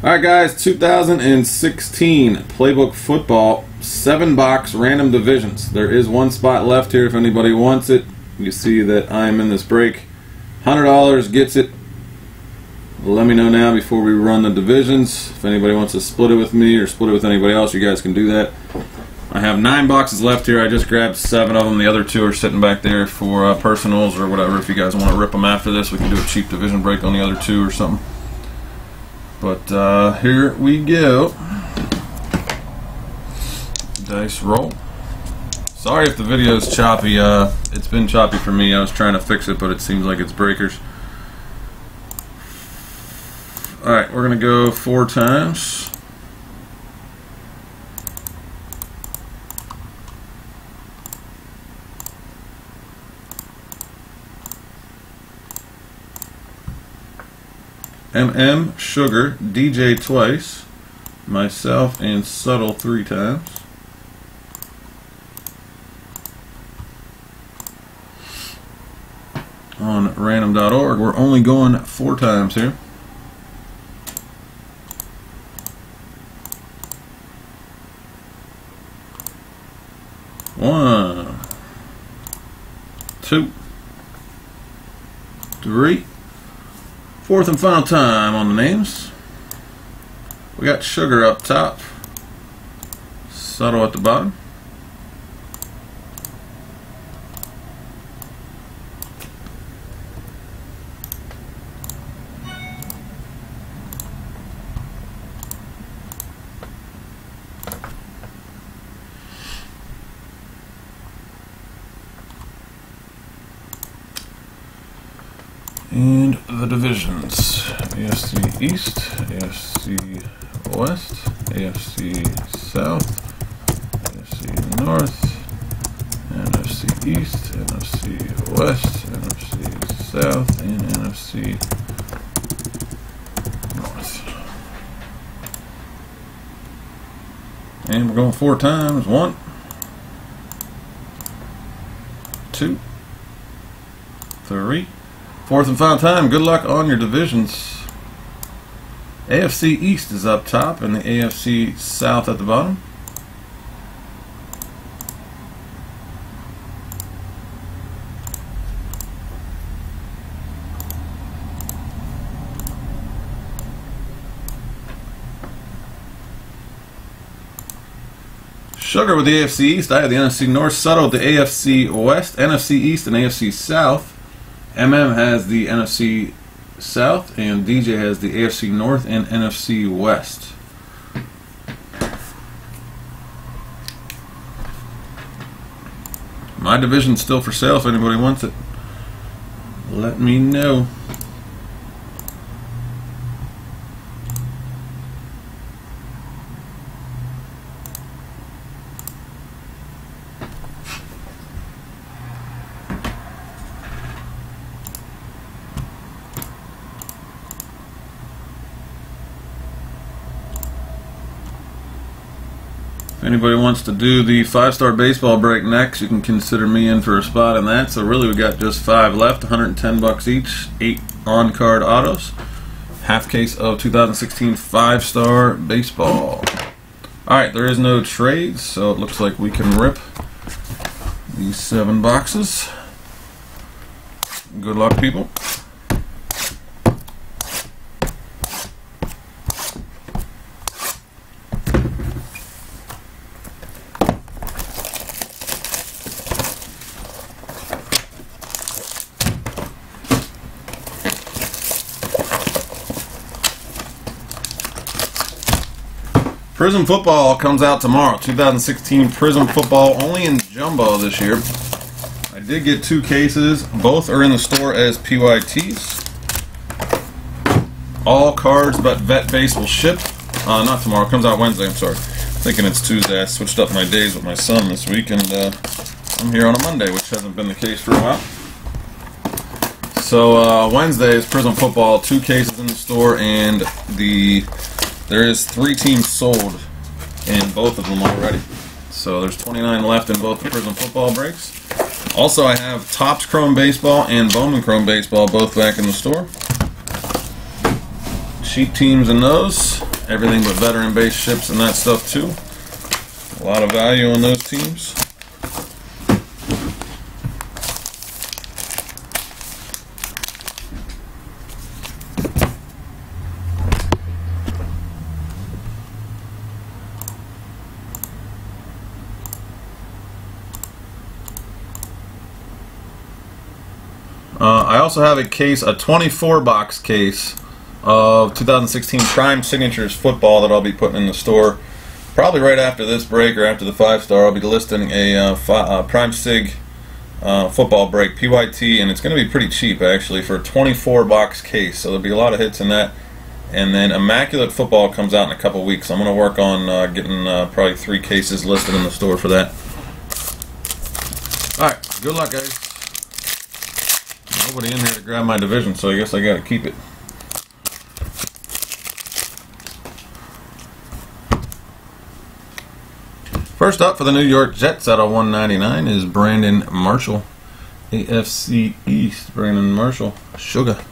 All right, guys, 2016 Playbook Football, seven box random divisions. There is one spot left here if anybody wants it. You see that I'm in this break. $100 gets it. Let me know now before we run the divisions. If anybody wants to split it with me or split it with anybody else, you guys can do that. I have nine boxes left here. I just grabbed seven of them. The other two are sitting back there for uh, personals or whatever. If you guys want to rip them after this, we can do a cheap division break on the other two or something. But uh, here we go. Dice roll. Sorry if the video is choppy. Uh, it's been choppy for me. I was trying to fix it, but it seems like it's breakers. Alright, we're going to go four times. MM, Sugar, DJ twice, myself, and Subtle three times. On random.org, we're only going four times here. One, two, three. Fourth and final time on the names. We got Sugar up top, Subtle at the bottom. And the divisions AFC East, AFC West, AFC South, AFC North, NFC East, NFC West, NFC South, and NFC North. And we're going four times. One, two, three. Fourth and final time. Good luck on your divisions. AFC East is up top and the AFC South at the bottom. Sugar with the AFC East. I have the NFC North. Subtle with the AFC West, NFC East, and AFC South. MM has the NFC South, and DJ has the AFC North and NFC West. My division's still for sale if anybody wants it. Let me know. Anybody wants to do the five-star baseball break next, you can consider me in for a spot in that. So really, we got just five left, 110 bucks each, eight on-card autos, half case of 2016 five-star baseball. All right, there is no trades, so it looks like we can rip these seven boxes. Good luck, people. Prism Football comes out tomorrow. 2016 Prism Football, only in Jumbo this year. I did get two cases. Both are in the store as PYTs. All cards but vet base will ship. Uh, not tomorrow. It comes out Wednesday. I'm sorry. Thinking it's Tuesday. I switched up my days with my son this week, and uh, I'm here on a Monday, which hasn't been the case for a while. So uh, Wednesday is Prism Football. Two cases in the store, and the there is three teams sold in both of them already. So there's 29 left in both the Prism football breaks. Also, I have Topps Chrome Baseball and Bowman Chrome Baseball both back in the store. Cheap teams in those. everything but veteran base ships and that stuff too. A lot of value on those teams. Uh, I also have a case, a 24 box case of 2016 Prime Signatures football that I'll be putting in the store. Probably right after this break or after the five star, I'll be listing a uh, uh, Prime Sig uh, football break PYT, and it's going to be pretty cheap actually for a 24 box case. So there'll be a lot of hits in that. And then Immaculate Football comes out in a couple weeks. I'm going to work on uh, getting uh, probably three cases listed in the store for that. All right, good luck, guys. Nobody in here to grab my division, so I guess I got to keep it. First up for the New York Jets out of 199 is Brandon Marshall. AFC East, Brandon Marshall. Sugar.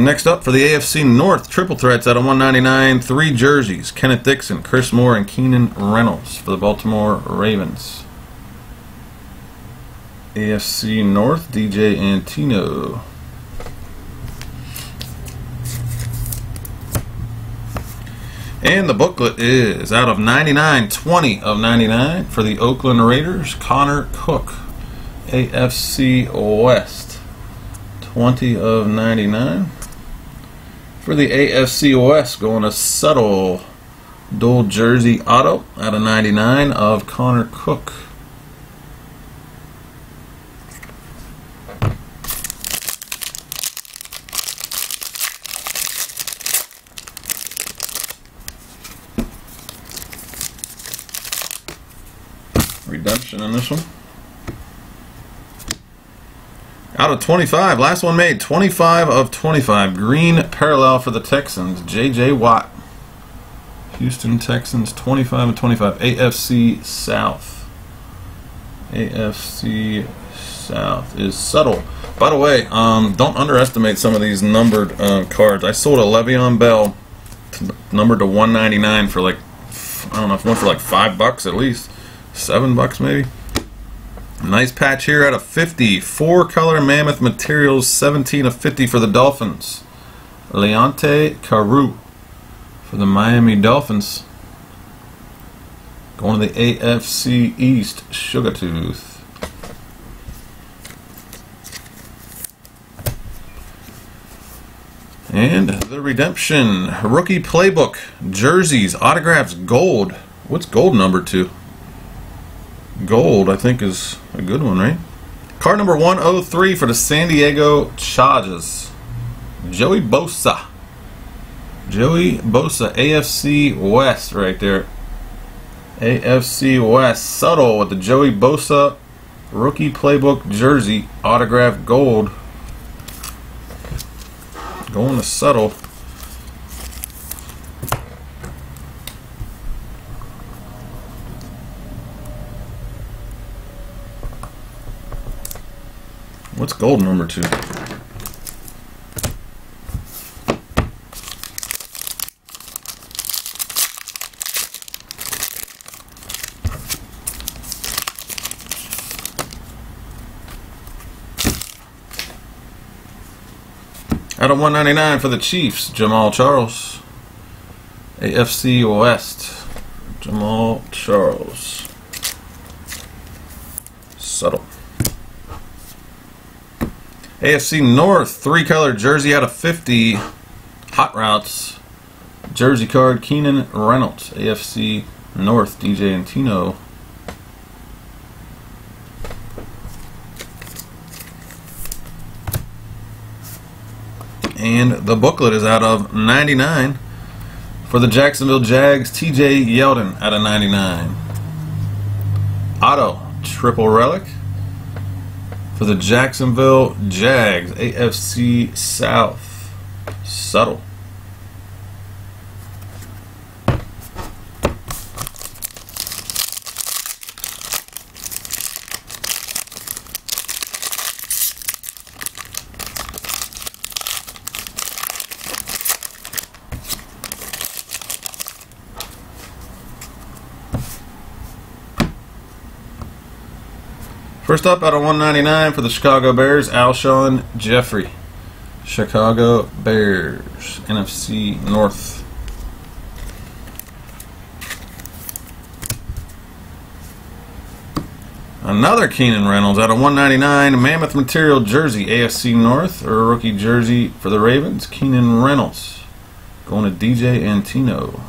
Next up for the AFC North, triple threats out of 199, three jerseys. Kenneth Dixon, Chris Moore, and Keenan Reynolds for the Baltimore Ravens. AFC North, DJ Antino. And the booklet is out of 99, 20 of 99 for the Oakland Raiders, Connor Cook, AFC West, 20 of 99. For the AFC West, going to Subtle, dual jersey auto out of 99 of Connor Cook. redemption on this one. Out of 25, last one made, 25 of 25. Green parallel for the Texans, J.J. Watt. Houston Texans, 25 of 25. AFC South. AFC South is subtle. By the way, um, don't underestimate some of these numbered uh, cards. I sold a Le'Veon Bell numbered to 199 for like, I don't know, one for like five bucks at least seven bucks maybe. Nice patch here out of 50. Four color mammoth materials, 17 of 50 for the Dolphins. Leonte Carroo for the Miami Dolphins. Going to the AFC East, Sugartooth. And the Redemption Rookie Playbook Jerseys, autographs, gold. What's gold number to? Gold, I think, is a good one, right? Card number 103 for the San Diego Chargers. Joey Bosa. Joey Bosa, AFC West right there. AFC West. Subtle with the Joey Bosa rookie playbook jersey, autographed gold. Going to Subtle. What's gold number two? Out of 199 for the Chiefs, Jamaal Charles. AFC West, Jamaal Charles. Subtle. AFC North, three color jersey out of 50. Hot Routes. Jersey card, Keenan Reynolds. AFC North, DJ and Tino. And the booklet is out of 99 for the Jacksonville Jags, TJ Yeldon out of 99. Auto, triple relic for the Jacksonville Jags, AFC South. Subtle. First up out of 199 for the Chicago Bears, Alshon Jeffery. Chicago Bears, NFC North. Another Keenan Reynolds out of 199, Mammoth Material jersey, AFC North, or rookie jersey for the Ravens, Keenan Reynolds. Going to DJ Antino.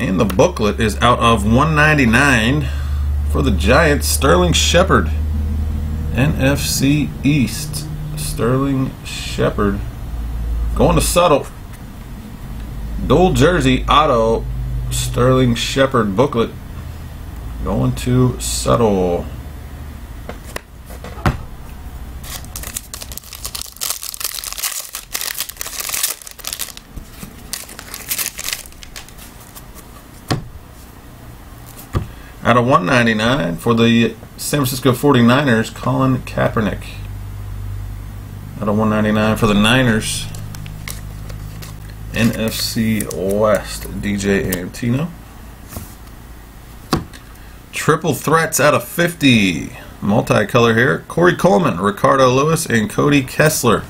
And the booklet is out of 199 for the Giants, Sterling Shepard. NFC East. Sterling Shepard. Going to Subtle. Dual jersey auto Sterling Shepard booklet. Going to Subtle. Of 199 for the San Francisco 49ers, Colin Kaepernick. Out of 199 for the Niners, NFC West, DJ Antino. Triple threats out of 50. Multicolor here. Corey Coleman, Ricardo Louis, and Cody Kessler.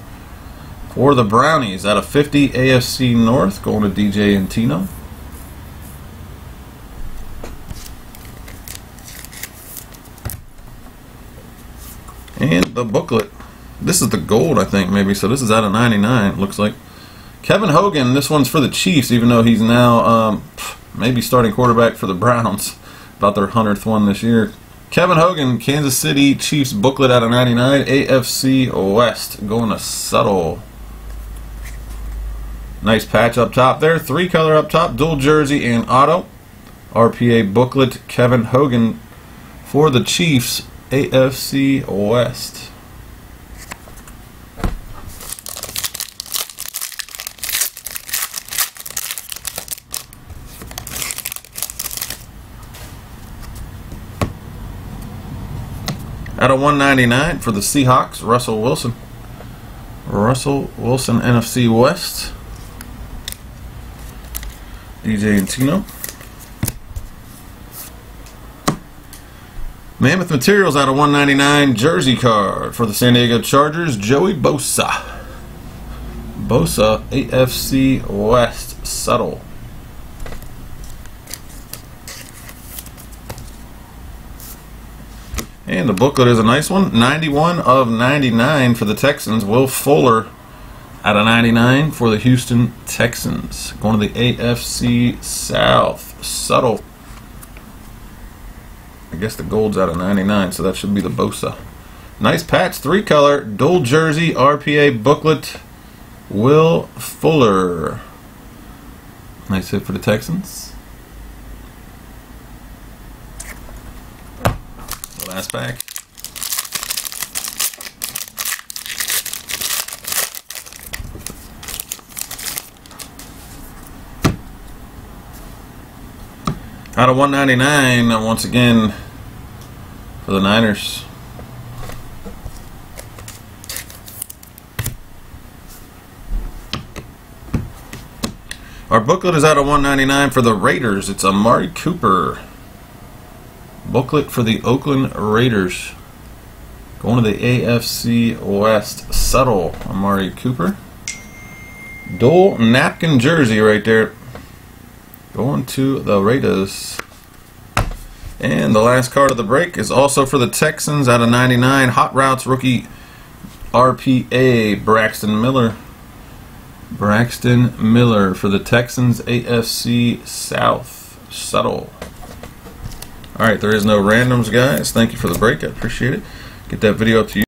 For the Brownies, out of 50, AFC North, going to DJ Antino. And the booklet. This is the gold, I think, maybe. So this is out of 99, looks like. Kevin Hogan, this one's for the Chiefs, even though he's now um, maybe starting quarterback for the Browns. About their 100th one this year. Kevin Hogan, Kansas City Chiefs booklet out of 99. AFC West, going to Subtle. Nice patch up top there. Three color up top, dual jersey and auto. RPA booklet, Kevin Hogan for the Chiefs AFC West. Out of 199 for the Seahawks, Russell Wilson. Russell Wilson, NFC West. DJ Antino. Mammoth Materials out of 199 jersey card for the San Diego Chargers, Joey Bosa. Bosa, AFC West, subtle. And the booklet is a nice one. 91 of 99 for the Texans. Will Fuller out of 99 for the Houston Texans. Going to the AFC South. Subtle. I guess the gold's out of 99, so that should be the Bosa. Nice patch, three color, dual jersey, RPA booklet, Will Fuller. Nice hit for the Texans. Last pack. Out of 199, uh, once again, for the Niners. Our booklet is out of 199 for the Raiders. It's Amari Cooper. Booklet for the Oakland Raiders. Going to the AFC West. Subtle Amari Cooper. Dual napkin jersey right there. Going to the Raiders. And the last card of the break is also for the Texans out of 99. Hot Routes rookie RPA Braxton Miller. Braxton Miller for the Texans AFC South. Subtle. Alright, there is no randoms, guys. Thank you for the break. I appreciate it. Get that video to you.